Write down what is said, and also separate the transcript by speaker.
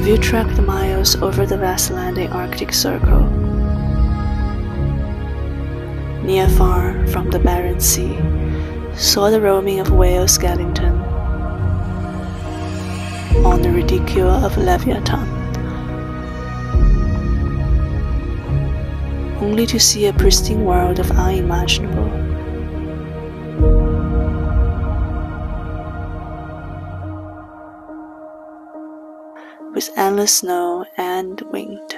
Speaker 1: Have you trekked the miles over the vast land in Arctic Circle? Near far from the Barents Sea, saw the roaming of whale skeleton on the ridicule of Leviathan. Only to see a pristine world of unimaginable. With endless snow and wind.